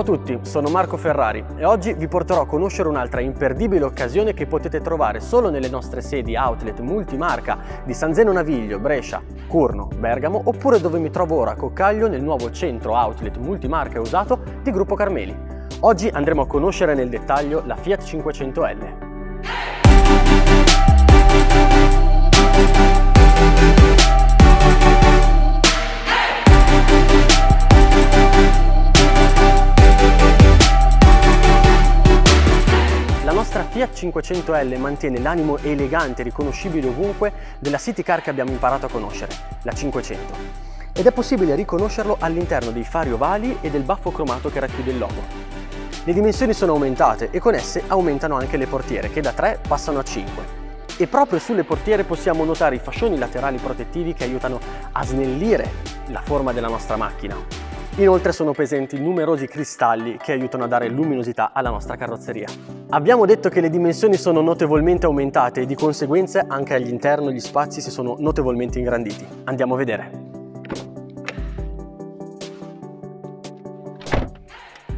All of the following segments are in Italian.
Ciao a tutti, sono Marco Ferrari e oggi vi porterò a conoscere un'altra imperdibile occasione che potete trovare solo nelle nostre sedi outlet multimarca di San Zeno Naviglio, Brescia, Curno, Bergamo oppure dove mi trovo ora a Coccaglio nel nuovo centro outlet multimarca usato di Gruppo Carmeli. Oggi andremo a conoscere nel dettaglio la Fiat 500L. Fiat 500L mantiene l'animo elegante e riconoscibile ovunque della city car che abbiamo imparato a conoscere, la 500. Ed è possibile riconoscerlo all'interno dei fari ovali e del baffo cromato che racchiude il logo. Le dimensioni sono aumentate e con esse aumentano anche le portiere, che da 3 passano a 5. E proprio sulle portiere possiamo notare i fascioni laterali protettivi che aiutano a snellire la forma della nostra macchina. Inoltre sono presenti numerosi cristalli che aiutano a dare luminosità alla nostra carrozzeria. Abbiamo detto che le dimensioni sono notevolmente aumentate e di conseguenza anche all'interno gli spazi si sono notevolmente ingranditi. Andiamo a vedere.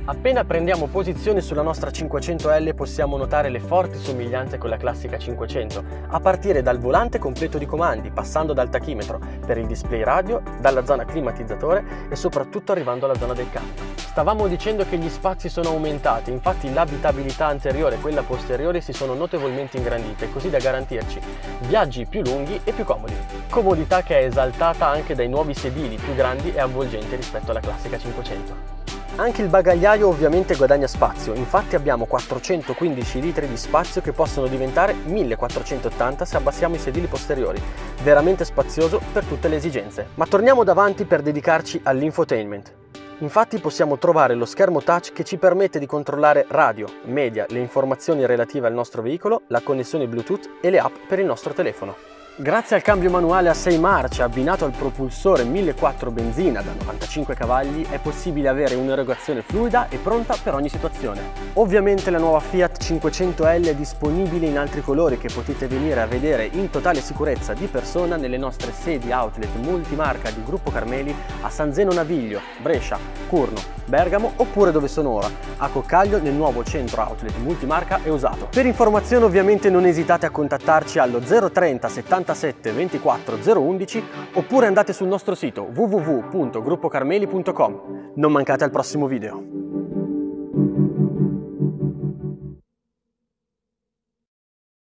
Appena prendiamo posizione sulla nostra 500L possiamo notare le forti somiglianze con la classica 500, a partire dal volante completo di comandi, passando dal tachimetro, per il display radio, dalla zona climatizzatore e soprattutto arrivando alla zona del cambio. Stavamo dicendo che gli spazi sono aumentati, infatti l'abitabilità anteriore e quella posteriore si sono notevolmente ingrandite, così da garantirci viaggi più lunghi e più comodi. Comodità che è esaltata anche dai nuovi sedili più grandi e avvolgenti rispetto alla classica 500. Anche il bagagliaio ovviamente guadagna spazio, infatti abbiamo 415 litri di spazio che possono diventare 1480 se abbassiamo i sedili posteriori, veramente spazioso per tutte le esigenze. Ma torniamo davanti per dedicarci all'infotainment. Infatti possiamo trovare lo schermo touch che ci permette di controllare radio, media, le informazioni relative al nostro veicolo, la connessione Bluetooth e le app per il nostro telefono. Grazie al cambio manuale a 6 marce abbinato al propulsore 1400 benzina da 95 cavalli è possibile avere un'erogazione fluida e pronta per ogni situazione. Ovviamente la nuova Fiat 500L è disponibile in altri colori che potete venire a vedere in totale sicurezza di persona nelle nostre sedi outlet multimarca di Gruppo Carmeli a San Zeno Naviglio, Brescia, Curno, Bergamo oppure dove sono ora, a Coccaglio nel nuovo centro outlet multimarca e usato. Per informazioni ovviamente non esitate a contattarci allo 030 70 77 24 011 oppure andate sul nostro sito www.gruppocarmeli.com. Non mancate al prossimo video.